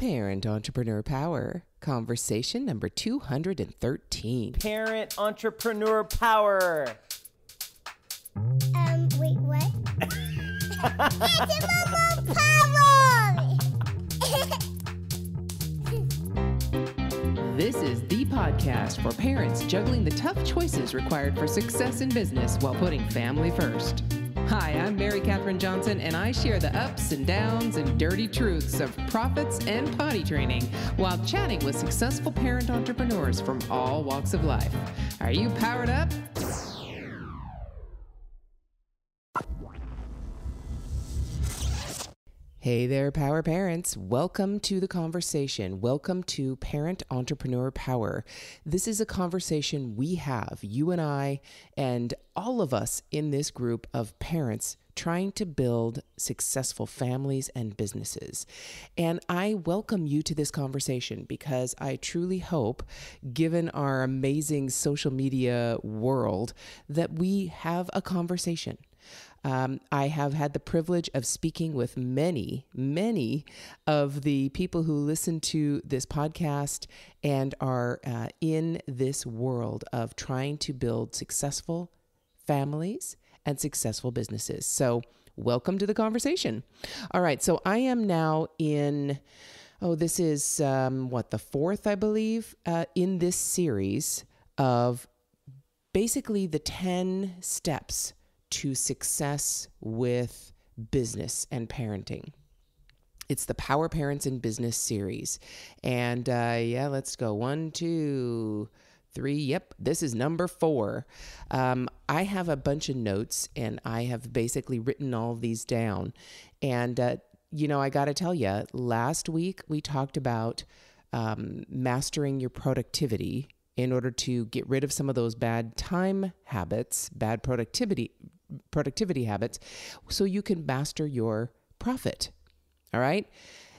Parent Entrepreneur Power, conversation number 213. Parent Entrepreneur Power. Um, wait, what? Entrepreneur Power! This is the podcast for parents juggling the tough choices required for success in business while putting family first. Hi, I'm Mary Kathryn Johnson, and I share the ups and downs and dirty truths of profits and potty training while chatting with successful parent entrepreneurs from all walks of life. Are you powered up? Hey there, Power Parents. Welcome to the conversation. Welcome to Parent Entrepreneur Power. This is a conversation we have, you and I, and all of us in this group of parents trying to build successful families and businesses. And I welcome you to this conversation because I truly hope, given our amazing social media world, that we have a conversation. Um, I have had the privilege of speaking with many, many of the people who listen to this podcast and are uh, in this world of trying to build successful families and successful businesses. So, welcome to the conversation. All right, so I am now in. Oh, this is um, what the fourth, I believe, uh, in this series of basically the 10 steps to success with business and parenting. It's the Power Parents in Business series. And uh, yeah, let's go. One, two, three. Yep, this is number four. Um, I have a bunch of notes and I have basically written all these down. And, uh, you know, I got to tell you, last week we talked about um, mastering your productivity in order to get rid of some of those bad time habits, bad productivity productivity habits so you can master your profit. All right?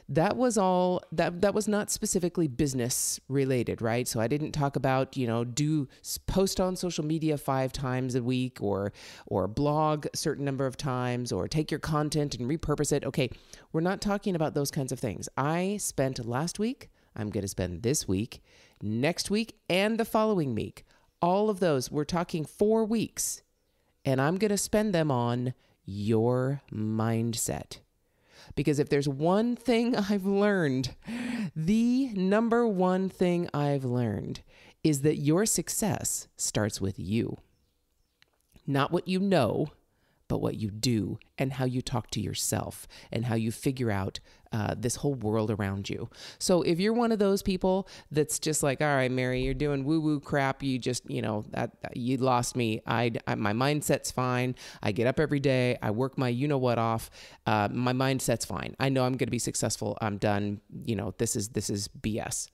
That was all that that was not specifically business related, right? So I didn't talk about, you know, do post on social media 5 times a week or or blog a certain number of times or take your content and repurpose it. Okay, we're not talking about those kinds of things. I spent last week, I'm going to spend this week, next week and the following week. All of those, we're talking 4 weeks and I'm going to spend them on your mindset. Because if there's one thing I've learned, the number one thing I've learned is that your success starts with you. Not what you know, but what you do and how you talk to yourself and how you figure out uh, this whole world around you. So if you're one of those people that's just like, all right, Mary, you're doing woo woo crap. You just, you know, that, you lost me. I, I, my mindset's fine. I get up every day. I work my you know what off. Uh, my mindset's fine. I know I'm going to be successful. I'm done. You know, this is this is BS.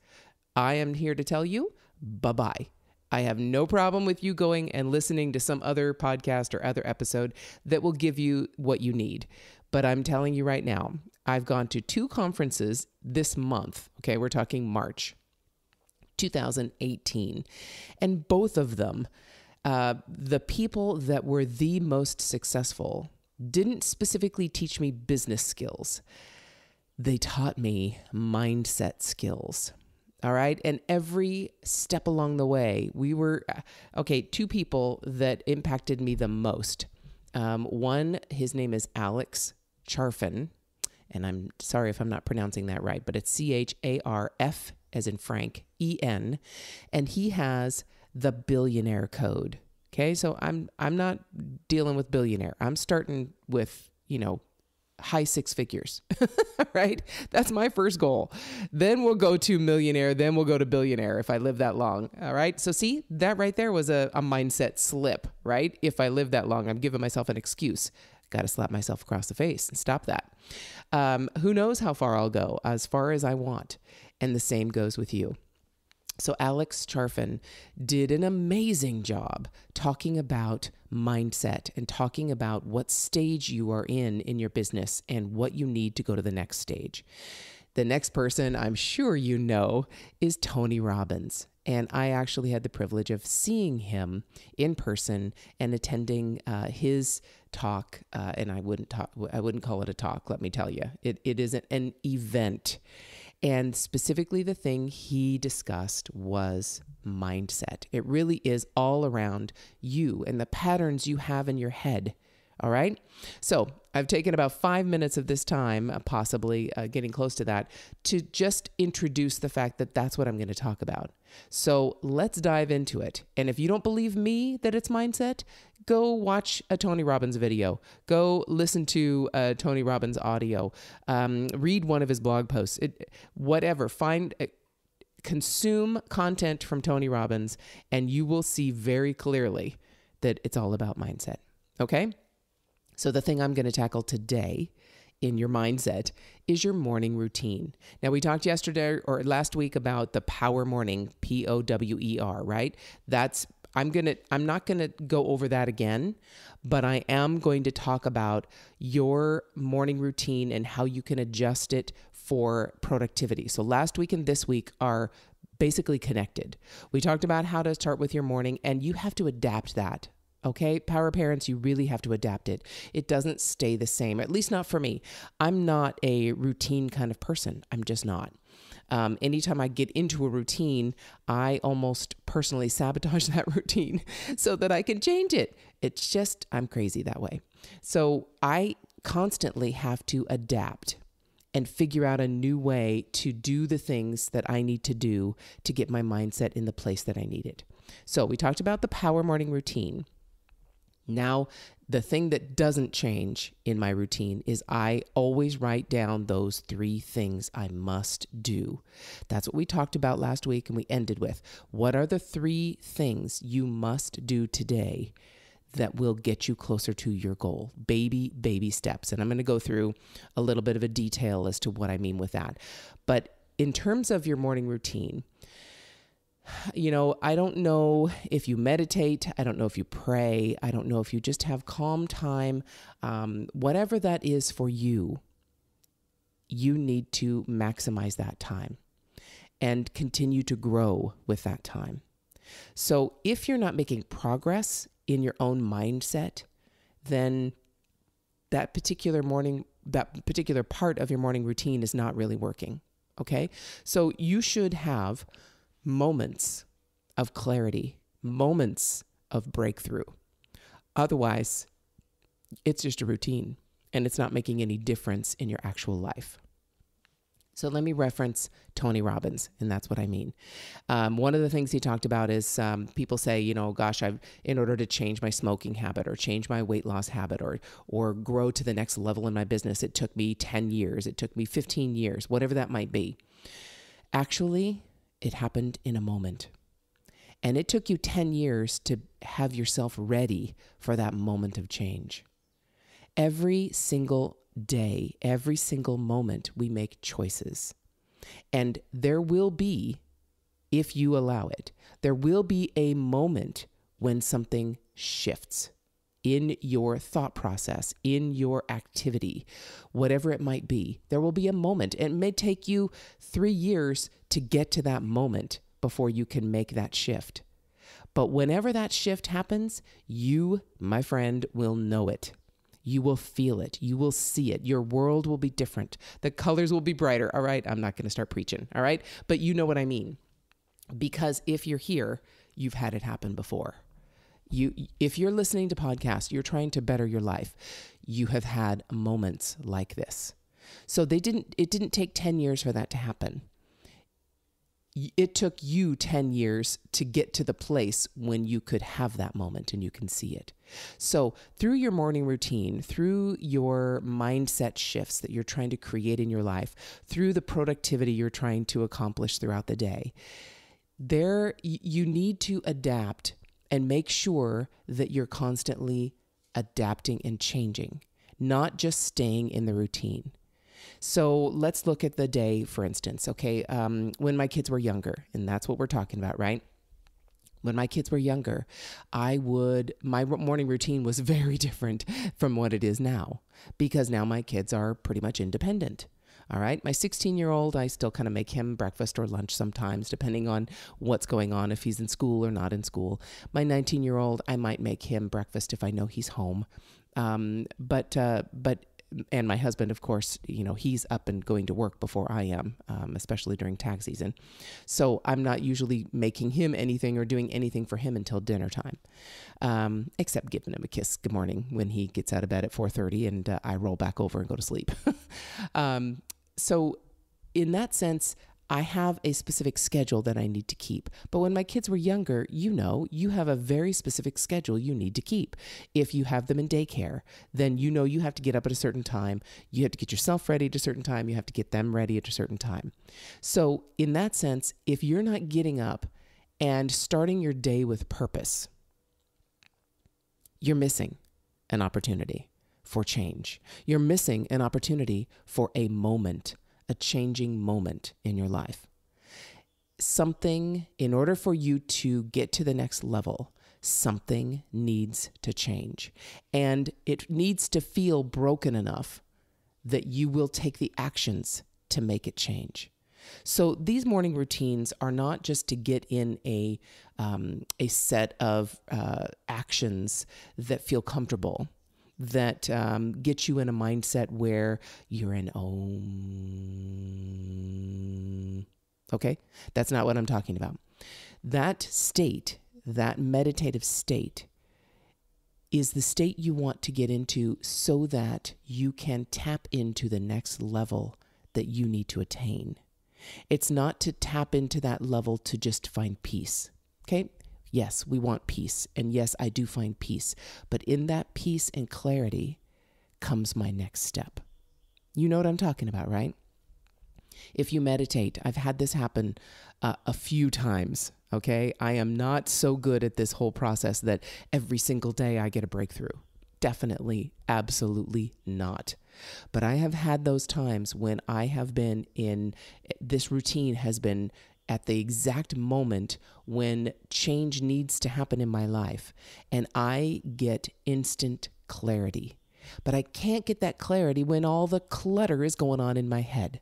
I am here to tell you, bye bye. I have no problem with you going and listening to some other podcast or other episode that will give you what you need. But I'm telling you right now, I've gone to two conferences this month. Okay, we're talking March 2018. And both of them, uh, the people that were the most successful didn't specifically teach me business skills, they taught me mindset skills. All right. And every step along the way, we were, uh, okay, two people that impacted me the most. Um, one, his name is Alex Charfen. And I'm sorry if I'm not pronouncing that right, but it's C H A R F as in Frank, E N. And he has the billionaire code. Okay. So I'm, I'm not dealing with billionaire. I'm starting with, you know, high six figures, right? That's my first goal. Then we'll go to millionaire, then we'll go to billionaire if I live that long. All right. So, see, that right there was a, a mindset slip, right? If I live that long, I'm giving myself an excuse. Got to slap myself across the face and stop that. Um, who knows how far I'll go, as far as I want. And the same goes with you. So, Alex Charfen did an amazing job talking about mindset and talking about what stage you are in in your business and what you need to go to the next stage. The next person I'm sure you know is Tony Robbins. And I actually had the privilege of seeing him in person and attending uh, his talk. Uh, and I wouldn't talk, I wouldn't call it a talk. Let me tell you, it, it isn't an event And specifically, the thing he discussed was mindset. It really is all around you and the patterns you have in your head. All right. So I've taken about five minutes of this time, uh, possibly uh, getting close to that, to just introduce the fact that that's what I'm going to talk about. So let's dive into it. And if you don't believe me that it's mindset, go watch a Tony Robbins video. Go listen to uh, Tony Robbins audio. Um, read one of his blog posts. It, whatever. Find. Uh, consume content from Tony Robbins, and you will see very clearly that it's all about mindset. Okay? So, the thing I'm going to tackle today in your mindset is your morning routine. Now, we talked yesterday or last week about the power morning, P O W E R, right? That's I'm going to I'm not going to go over that again, but I am going to talk about your morning routine and how you can adjust it for productivity. So last week and this week are basically connected. We talked about how to start with your morning and you have to adapt that Okay, power parents, you really have to adapt it. It doesn't stay the same, at least not for me. I'm not a routine kind of person. I'm just not. Um, anytime I get into a routine, I almost personally sabotage that routine so that I can change it. It's just, I'm crazy that way. So I constantly have to adapt and figure out a new way to do the things that I need to do to get my mindset in the place that I need it. So we talked about the power morning routine. Now, the thing that doesn't change in my routine is I always write down those three things I must do. That's what we talked about last week and we ended with. What are the three things you must do today that will get you closer to your goal? Baby, baby steps. And I'm going to go through a little bit of a detail as to what I mean with that. But in terms of your morning routine, you know, I don't know if you meditate. I don't know if you pray. I don't know if you just have calm time. Um, whatever that is for you, you need to maximize that time and continue to grow with that time. So if you're not making progress in your own mindset, then that particular morning, that particular part of your morning routine is not really working. Okay. So you should have moments of clarity, moments of breakthrough. Otherwise, it's just a routine and it's not making any difference in your actual life. So let me reference Tony Robbins, and that's what I mean. Um, one of the things he talked about is um, people say, you know, gosh, I've in order to change my smoking habit or change my weight loss habit or or grow to the next level in my business, it took me ten years, it took me fifteen years, whatever that might be. Actually, it happened in a moment. And it took you 10 years to have yourself ready for that moment of change. Every single day, every single moment, we make choices. And there will be, if you allow it, there will be a moment when something shifts in your thought process, in your activity, whatever it might be. There will be a moment. It may take you three years to get to that moment before you can make that shift. But whenever that shift happens, you, my friend, will know it. You will feel it. You will see it. Your world will be different. The colors will be brighter. All right. I'm not going to start preaching. All right. But you know what I mean. Because if you're here, you've had it happen before. You, if you're listening to podcasts, you're trying to better your life. You have had moments like this. So they didn't. It didn't take ten years for that to happen. It took you 10 years to get to the place when you could have that moment and you can see it. So, through your morning routine, through your mindset shifts that you're trying to create in your life, through the productivity you're trying to accomplish throughout the day, there you need to adapt and make sure that you're constantly adapting and changing, not just staying in the routine. So let's look at the day, for instance. Okay, um, when my kids were younger, and that's what we're talking about, right? When my kids were younger, I would, my morning routine was very different from what it is now because now my kids are pretty much independent. All right. My 16 year old, I still kind of make him breakfast or lunch sometimes, depending on what's going on, if he's in school or not in school. My 19 year old, I might make him breakfast if I know he's home. Um, but, uh, but and my husband, of course, you know, he's up and going to work before I am, um, especially during tax season. So I'm not usually making him anything or doing anything for him until dinner time, um, except giving him a kiss good morning when he gets out of bed at 4:30 and uh, I roll back over and go to sleep. um, so in that sense, I have a specific schedule that I need to keep. But when my kids were younger, you know, you have a very specific schedule you need to keep. If you have them in daycare, then you know you have to get up at a certain time. You have to get yourself ready at a certain time. You have to get them ready at a certain time. So, in that sense, if you're not getting up and starting your day with purpose, you're missing an opportunity for change. You're missing an opportunity for a moment a changing moment in your life. Something, in order for you to get to the next level, something needs to change. And it needs to feel broken enough that you will take the actions to make it change. So these morning routines are not just to get in a um, a set of uh, actions that feel comfortable that um, get you in a mindset where you're in om. Okay? That's not what I'm talking about. That state, that meditative state, is the state you want to get into so that you can tap into the next level that you need to attain. It's not to tap into that level to just find peace. Okay? Yes, we want peace. And yes, I do find peace. But in that peace and clarity comes my next step. You know what I'm talking about, right? If you meditate, I've had this happen uh, a few times. Okay. I am not so good at this whole process that every single day I get a breakthrough. Definitely, absolutely not. But I have had those times when I have been in this routine has been at the exact moment when change needs to happen in my life, and I get instant clarity. But I can't get that clarity when all the clutter is going on in my head,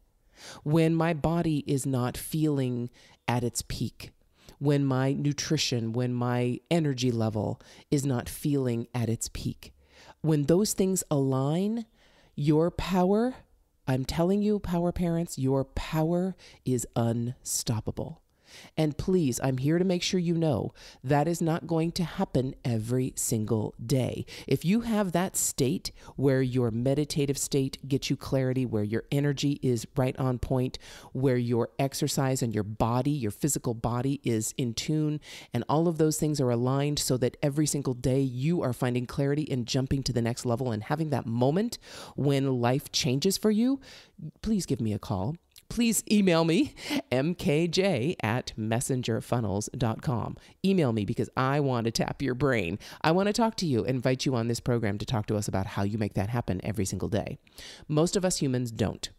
when my body is not feeling at its peak, when my nutrition, when my energy level is not feeling at its peak. When those things align, your power I'm telling you, power parents, your power is unstoppable. And please, I'm here to make sure you know that is not going to happen every single day. If you have that state where your meditative state gets you clarity, where your energy is right on point, where your exercise and your body, your physical body is in tune, and all of those things are aligned so that every single day you are finding clarity and jumping to the next level and having that moment when life changes for you, please give me a call please email me, mkj at messengerfunnels.com. Email me because I want to tap your brain. I want to talk to you, invite you on this program to talk to us about how you make that happen every single day. Most of us humans don't.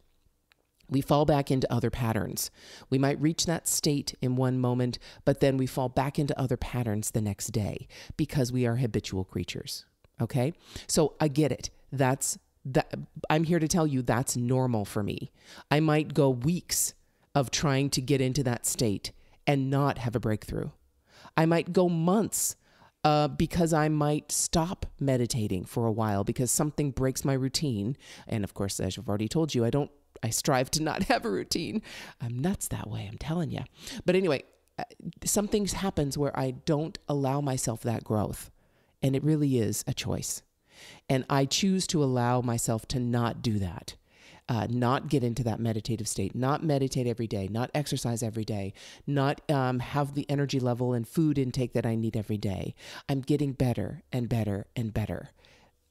We fall back into other patterns. We might reach that state in one moment, but then we fall back into other patterns the next day because we are habitual creatures. Okay? So I get it. That's that I'm here to tell you that's normal for me. I might go weeks of trying to get into that state and not have a breakthrough. I might go months uh, because I might stop meditating for a while because something breaks my routine. And of course, as I've already told you, I don't. I strive to not have a routine. I'm nuts that way. I'm telling you. But anyway, uh, something happens where I don't allow myself that growth, and it really is a choice. And I choose to allow myself to not do that. Uh, not get into that meditative state, not meditate every day, not exercise every day, not um, have the energy level and food intake that I need every day. I'm getting better and better and better.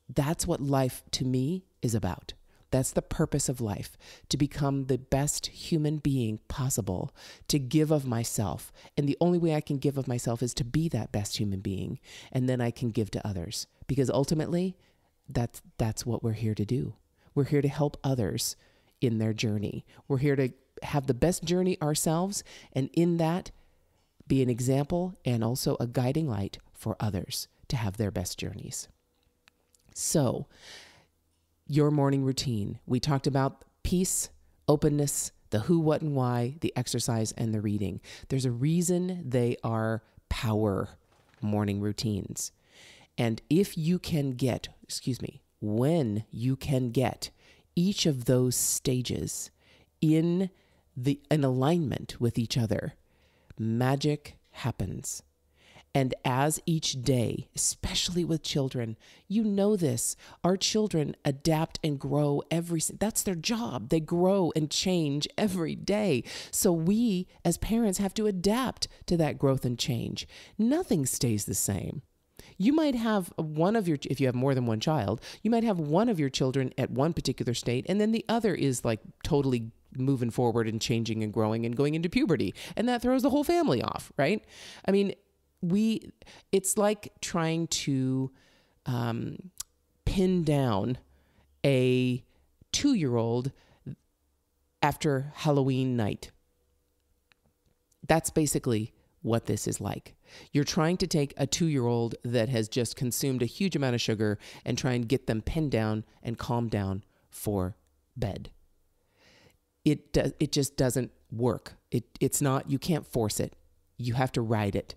That's what life to me is about. That's the purpose of life to become the best human being possible, to give of myself. And the only way I can give of myself is to be that best human being. And then I can give to others. Because ultimately, that's, that's what we're here to do. We're here to help others in their journey. We're here to have the best journey ourselves, and in that, be an example and also a guiding light for others to have their best journeys. So, your morning routine. We talked about peace, openness, the who, what, and why, the exercise, and the reading. There's a reason they are power morning routines. And if you can get, excuse me, when you can get each of those stages in the in alignment with each other, magic happens. And as each day, especially with children, you know this, our children adapt and grow every that's their job. They grow and change every day. So we as parents have to adapt to that growth and change. Nothing stays the same. You might have one of your, if you have more than one child, you might have one of your children at one particular state, and then the other is like totally moving forward and changing and growing and going into puberty. And that throws the whole family off, right? I mean, we it's like trying to um, pin down a two year old after Halloween night. That's basically what this is like. You're trying to take a two year old that has just consumed a huge amount of sugar and try and get them pinned down and calmed down for bed. It, does, it just doesn't work. It, it's not, you can't force it. You have to ride it.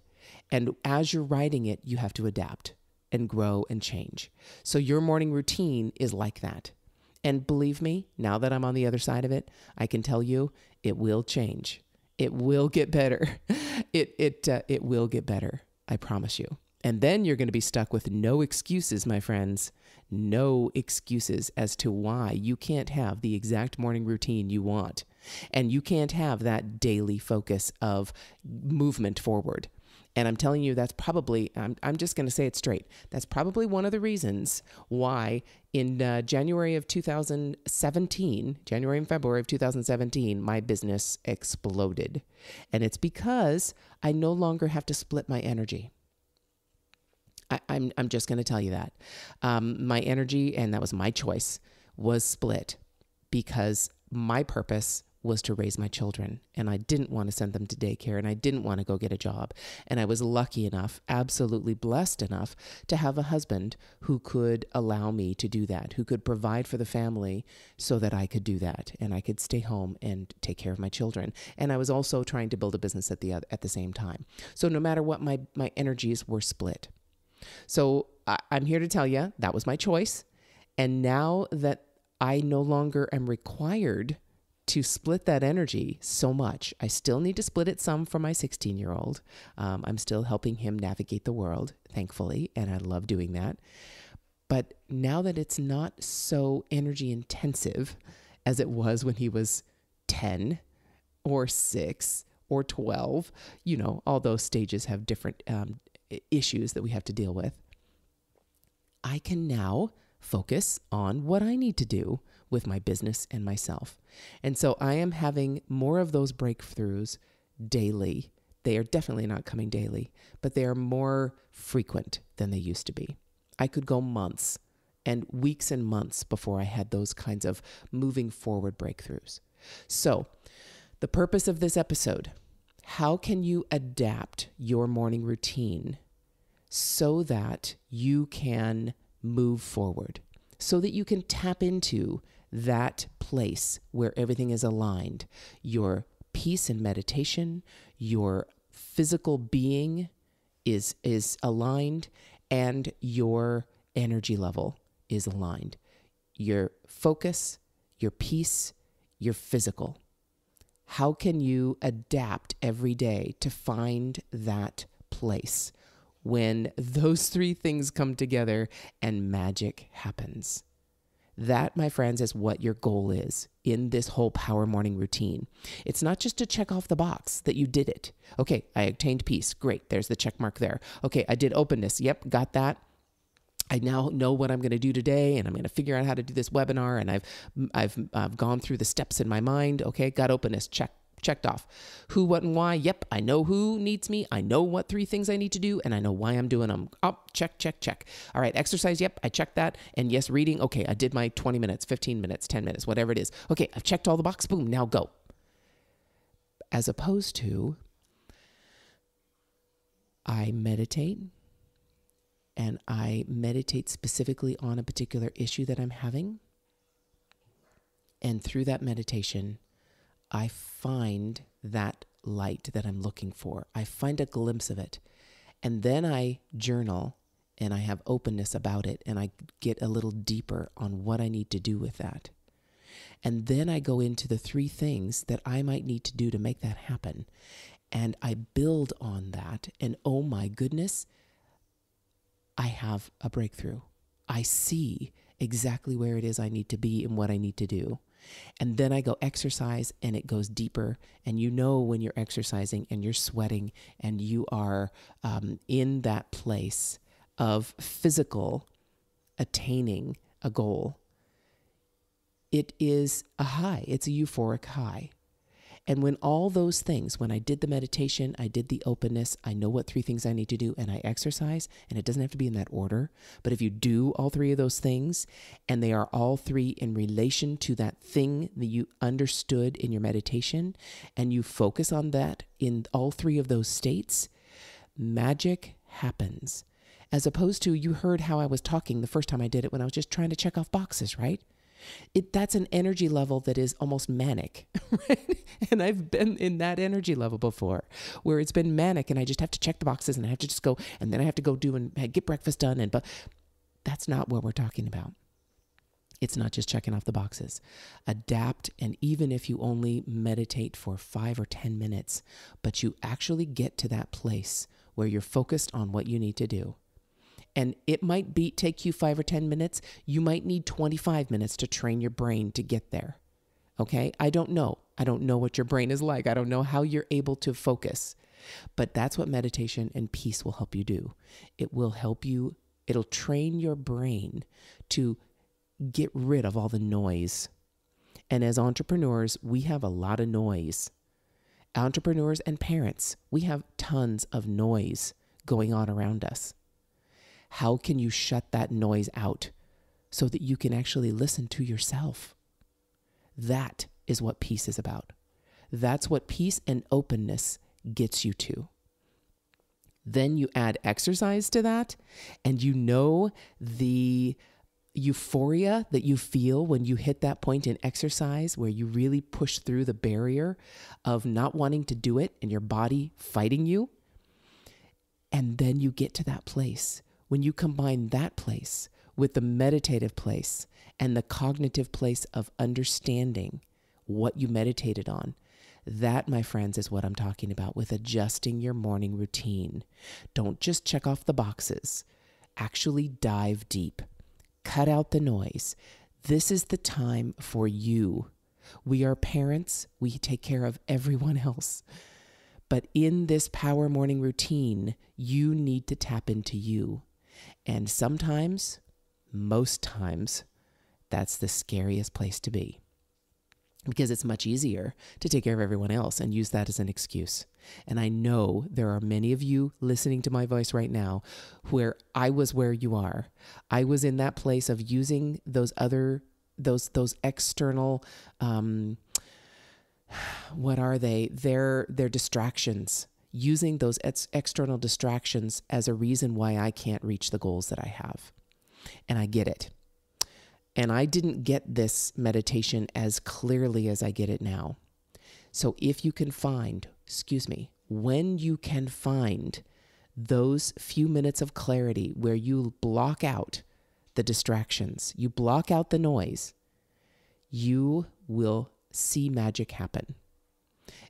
And as you're riding it, you have to adapt and grow and change. So your morning routine is like that. And believe me, now that I'm on the other side of it, I can tell you it will change. It will get better. It it uh, it will get better. I promise you. And then you're going to be stuck with no excuses, my friends. No excuses as to why you can't have the exact morning routine you want. And you can't have that daily focus of movement forward. And I'm telling you, that's probably, I'm, I'm just going to say it straight. That's probably one of the reasons why in uh, January of 2017, January and February of 2017, my business exploded. And it's because I no longer have to split my energy. I, am I'm, I'm just going to tell you that. Um, my energy, and that was my choice, was split because my purpose was to raise my children. And I didn't want to send them to daycare and I didn't want to go get a job. And I was lucky enough, absolutely blessed enough, to have a husband who could allow me to do that, who could provide for the family so that I could do that and I could stay home and take care of my children. And I was also trying to build a business at the at the same time. So no matter what, my my energies were split. So I, I'm here to tell you that was my choice. And now that I no longer am required to split that energy so much. I still need to split it some for my 16 year old. Um, I'm still helping him navigate the world, thankfully, and I love doing that. But now that it's not so energy intensive as it was when he was 10 or 6 or 12, you know, all those stages have different um, issues that we have to deal with. I can now focus on what I need to do with my business and myself. And so I am having more of those breakthroughs daily. They are definitely not coming daily, but they are more frequent than they used to be. I could go months and weeks and months before I had those kinds of moving forward breakthroughs. So, the purpose of this episode how can you adapt your morning routine so that you can move forward, so that you can tap into that place where everything is aligned. Your peace and meditation, your physical being is is aligned and your energy level is aligned. Your focus, your peace, your physical. How can you adapt every day to find that place when those three things come together and magic happens? That, my friends, is what your goal is in this whole power morning routine. It's not just to check off the box that you did it. Okay, I obtained peace. Great. There's the check mark there. Okay, I did openness. Yep, got that. I now know what I'm going to do today, and I'm going to figure out how to do this webinar. And I've I've I've gone through the steps in my mind. Okay, got openness. Check checked off. Who, what, and why. Yep, I know who needs me. I know what three things I need to do, and I know why I'm doing them. Up, oh, check, check, check. All right, exercise. Yep, I checked that. And yes, reading. Okay, I did my 20 minutes, 15 minutes, 10 minutes, whatever it is. Okay, I've checked all the box. Boom, now go. As opposed to, I meditate and I meditate specifically on a particular issue that I'm having. And through that meditation, I find that light that I'm looking for. I find a glimpse of it. And then I journal and I have openness about it and I get a little deeper on what I need to do with that. And then I go into the three things that I might need to do to make that happen. And I build on that. And oh my goodness, I have a breakthrough. I see exactly where it is I need to be and what I need to do. And then I go exercise and it goes deeper. And you know when you're exercising and you're sweating and you are um, in that place of physical attaining a goal, it is a high, it's a euphoric high. And when all those things, when I did the meditation, I did the openness, I know what three things I need to do, and I exercise, and it doesn't have to be in that order. But if you do all three of those things, and they are all three in relation to that thing that you understood in your meditation, and you focus on that in all three of those states, magic happens. As opposed to you heard how I was talking the first time I did it when I was just trying to check off boxes, right? It that's an energy level that is almost manic right and i've been in that energy level before where it's been manic and i just have to check the boxes and i have to just go and then i have to go do and get breakfast done and but that's not what we're talking about it's not just checking off the boxes. Adapt, and even if you only meditate for five or 10 minutes, but you actually get to that place where you're focused on what you need to do, and it might be take you 5 or 10 minutes. You might need 25 minutes to train your brain to get there okay? I don't know. I don't know what your brain is like. I don't know how you're able to focus but that's what meditation and peace will help you do. It will help you it'll train your brain to get rid of all the noise. And as entrepreneurs we have a lot of noise. Entrepreneurs and parents we have tons of noise going on around us how can you shut that noise out so that you can actually listen to yourself? That is what peace is about. That's what peace and openness gets you to. Then you add exercise to that, and you know the euphoria that you feel when you hit that point in exercise where you really push through the barrier of not wanting to do it and your body fighting you. And then you get to that place when you combine that place with the meditative place and the cognitive place of understanding what you meditated on, that, my friends, is what I'm talking about with adjusting your morning routine. Don't just check off the boxes, actually dive deep, cut out the noise. This is the time for you. We are parents, we take care of everyone else. But in this power morning routine, you need to tap into you. And sometimes, most times, that's the scariest place to be because it's much easier to take care of everyone else and use that as an excuse. And I know there are many of you listening to my voice right now where I was where you are. I was in that place of using those other those those external um what are they? They're they're distractions using those ex- external distractions as a reason why I can't reach the goals that I have. And I get it. And I didn't get this meditation as clearly as I get it now. So if you can find, excuse me, when you can find those few minutes of clarity where you block out the distractions, you block out the noise, you will see magic happen.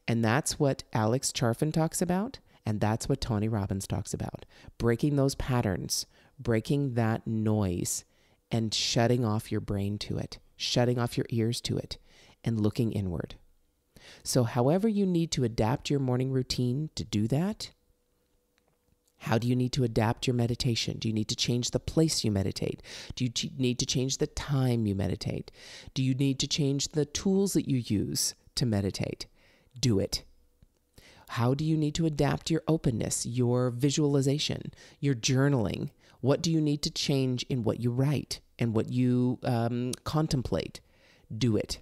And that's what Alex Charfen talks about. And that's what Tony Robbins talks about breaking those patterns, breaking that noise, and shutting off your brain to it, shutting off your ears to it, and looking inward. So, however, you need to adapt your morning routine to do that, how do you need to adapt your meditation? Do you need to change the place you meditate? Do you need to change the time you meditate? Do you need to change the tools that you use to meditate? Do it. How do you need to adapt your openness, your visualization, your journaling? What do you need to change in what you write and what you um, contemplate? Do it.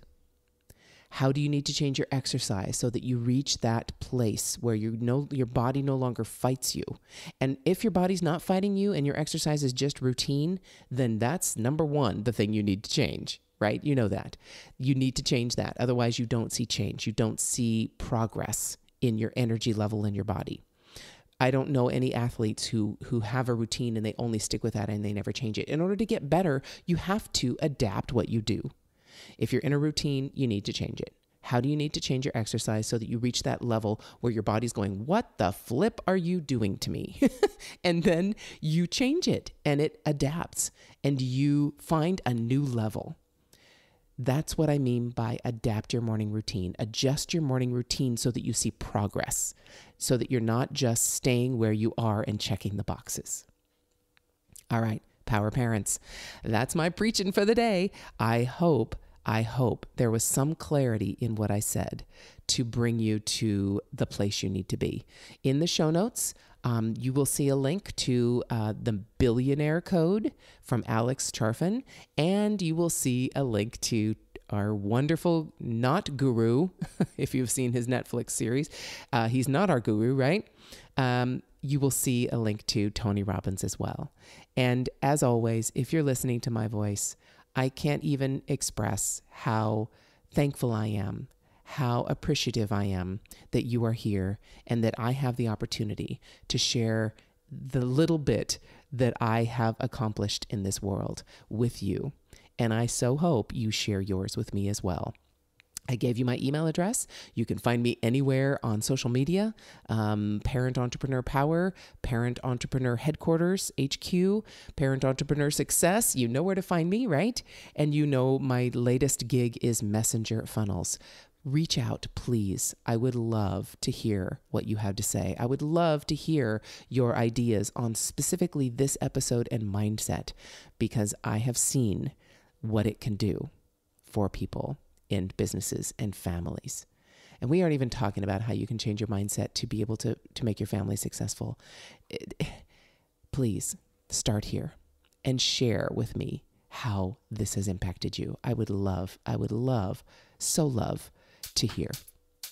How do you need to change your exercise so that you reach that place where you know your body no longer fights you? And if your body's not fighting you and your exercise is just routine, then that's number one, the thing you need to change right? You know that. You need to change that. Otherwise, you don't see change. You don't see progress in your energy level in your body. I don't know any athletes who who have a routine and they only stick with that and they never change it. In order to get better, you have to adapt what you do. If you're in a routine, you need to change it. How do you need to change your exercise so that you reach that level where your body's going, What the flip are you doing to me? and then you change it and it adapts and you find a new level. That's what I mean by adapt your morning routine. Adjust your morning routine so that you see progress, so that you're not just staying where you are and checking the boxes. All right, power parents. That's my preaching for the day. I hope I hope there was some clarity in what I said to bring you to the place you need to be. In the show notes, um, you will see a link to uh, the billionaire code from Alex Charfen, and you will see a link to our wonderful not guru, if you've seen his Netflix series. Uh, he's not our guru, right? Um, you will see a link to Tony Robbins as well. And as always, if you're listening to my voice, I can't even express how thankful I am, how appreciative I am that you are here and that I have the opportunity to share the little bit that I have accomplished in this world with you. And I so hope you share yours with me as well. I gave you my email address. You can find me anywhere on social media um, Parent Entrepreneur Power, Parent Entrepreneur Headquarters, HQ, Parent Entrepreneur Success. You know where to find me, right? And you know my latest gig is Messenger Funnels. Reach out, please. I would love to hear what you have to say. I would love to hear your ideas on specifically this episode and mindset because I have seen what it can do for people in businesses and families. And we aren't even talking about how you can change your mindset to be able to, to make your family successful. Please start here and share with me how this has impacted you. I would love, I would love, so love to hear.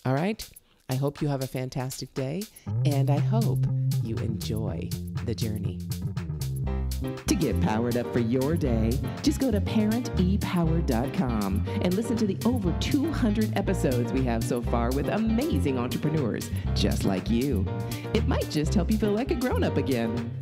All right? I hope you have a fantastic day and I hope you enjoy the journey. To get powered up for your day, just go to parentepower.com and listen to the over 200 episodes we have so far with amazing entrepreneurs just like you. It might just help you feel like a grown up again.